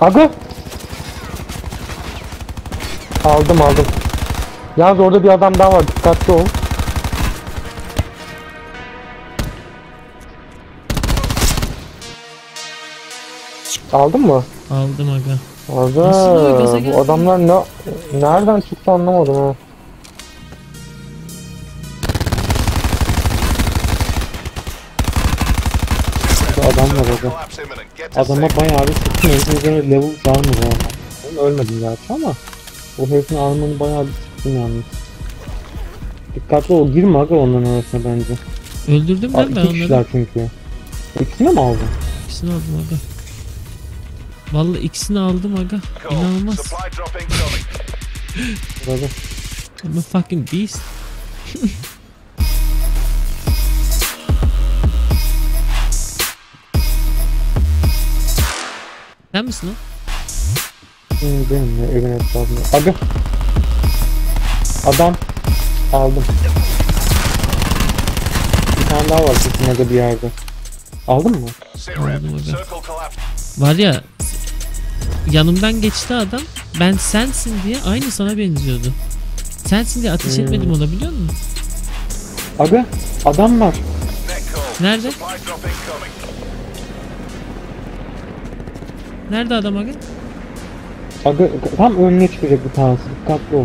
Aga. Aldım aldım. Yalnız orada bir adam daha var. Dikkatli ol. Aldın mı? Aldım aga. Aga. Bu adamlar ne nereden çıktı anlamadım ha. Var to Adama bayağı bir sıktım. Herifin üzerine level var mı? Ben ölmedim gerçi ama o herifin armorunu bayağı bir sıktım yalnız. Dikkatli ol. Girme aga onların arasına bence. Öldürdüm Aa, ben ben iki onları. kişiler çünkü. İkisini mi aldın? İkisini aldım aga. Vallahi ikisini aldım aga. İnanılmaz. I'm a fucking beast. Sen misin o? Hmm, benim de evin etrafında. Aga. Adam. Aldım. Bir tane daha var kesin aga bir yerde. Aldın mı? Aldım aga. Var ya yanımdan geçti adam. Ben sensin diye aynı sana benziyordu. Sensin diye ateş Hmm. etmedim ona biliyor musun? Aga. Adam var. Nerede? Nerede adam aga? Aga tam önüne çıkacak bir tanesi. Dikkatli ol.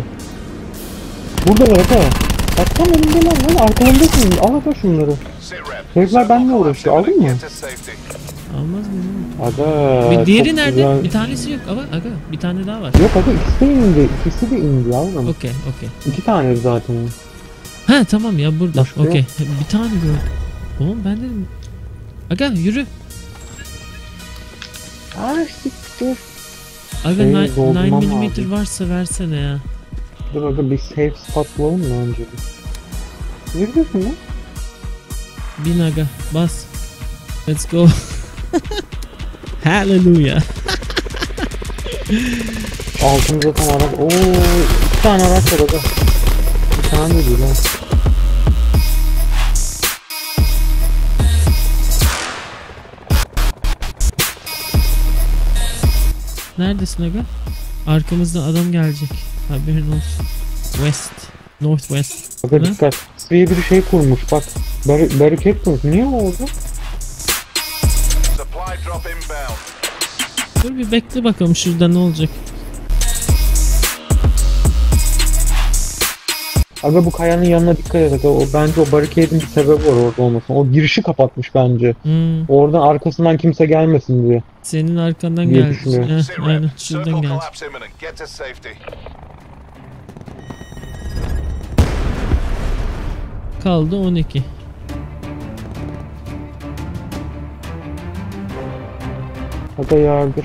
Burada var aga. Bak tam önünde lan lan arkalarındasın. Al aga şunları. Herifler benimle uğraşıyor, aldın mı? Almaz mı? Aga. Bir diğeri nerede? güzel. Bir tanesi yok ama aga bir tane daha var. Yok aga ikisi de indi. İkisi de indi yavrum. Okey okey. İki tane zaten. Ha tamam ya burada. Okey. Bir tane gördüm. Oğlum ben dedim. Aga yürü. Ay siktir. Şey, 9 doldurmam mm varsa versene ya. Dur aga bir safe spot bulalım mı önce bir? Neredesin lan? Bin aga bas. Let's go. Hallelujah. Altımızda tam araç. Oo, iki tane araç var aga. Bir tane de değil ha. Neredesin aga? Arkamızda adam gelecek. Haberin olsun. West. Northwest. Aga dikkat. Buraya bir şey kurmuş bak. Bar bariket kurmuş. Niye o oldu? Supply drop inbound. Dur bir bekle bakalım şurada ne olacak. Aga bu kayanın yanına dikkat et aga. O, bence o barikadın bir sebebi var orada olmasın. O girişi kapatmış bence. Hmm, Oradan arkasından kimse gelmesin diye. senin arkandan Diye geldi. Heh, aynen şuradan geldi. Kaldı 12. Aga yardır.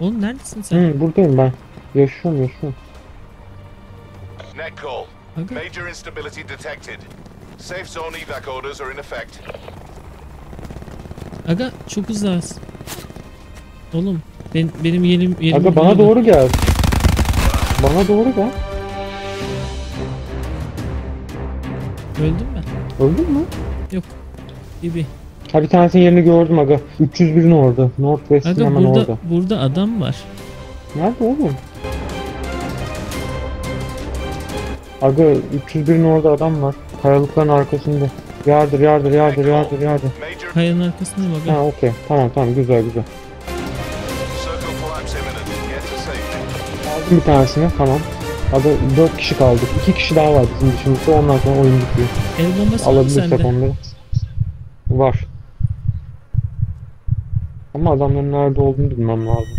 Oğlum neredesin sen? Hı, buradayım ben. Yaşıyorum yaşıyorum. Net call. Aga. Major instability detected. Safe zone evac orders are in effect. Aga çok uzağız. Oğlum ben, benim yerim yerim Aga bana doğru gel. Bana doğru gel. Öldüm ben. Öldün mü? Gibi. Ha bir tanesinin yerini gördüm aga. 301'in orada. Northwest'in Aga hemen burada orada. burada adam var. Nerede oğlum? Aga 301'in orada adam var. Kayalıkların arkasında. Yardır yardır yardır yardır yardır. Kayanın arkasında bak. Ha okey. Tamam tamam güzel güzel. Aldım bir tanesini tamam. Aga 4 kişi kaldık. 2 kişi daha var bizim dışımızda. Ondan sonra oyun bitiyor. El bombası mı Alabilirsek onları. Var. Ama adamların nerede olduğunu bilmem lazım.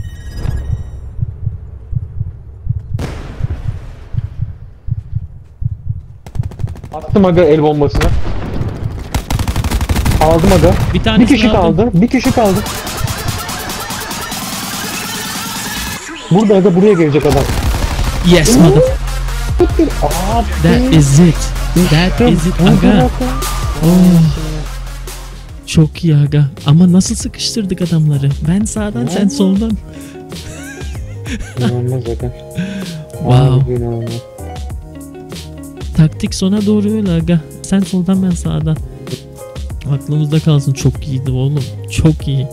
Attım aga el bombasını. Aldım aga. Bir Bir kişi aldım. kaldı. Bir kişi kaldı. Burada aga buraya gelecek adam. Yes mother. That is it. That is it aga. Oh. Çok iyi aga. Ama nasıl sıkıştırdık adamları? Ben sağdan sen Oo. soldan. İnanılmaz aga. Wow. İnanılmaz. Taktik sona doğru öyle aga. Sen soldan ben sağdan. Aklımızda kalsın çok iyiydi oğlum. Çok iyi.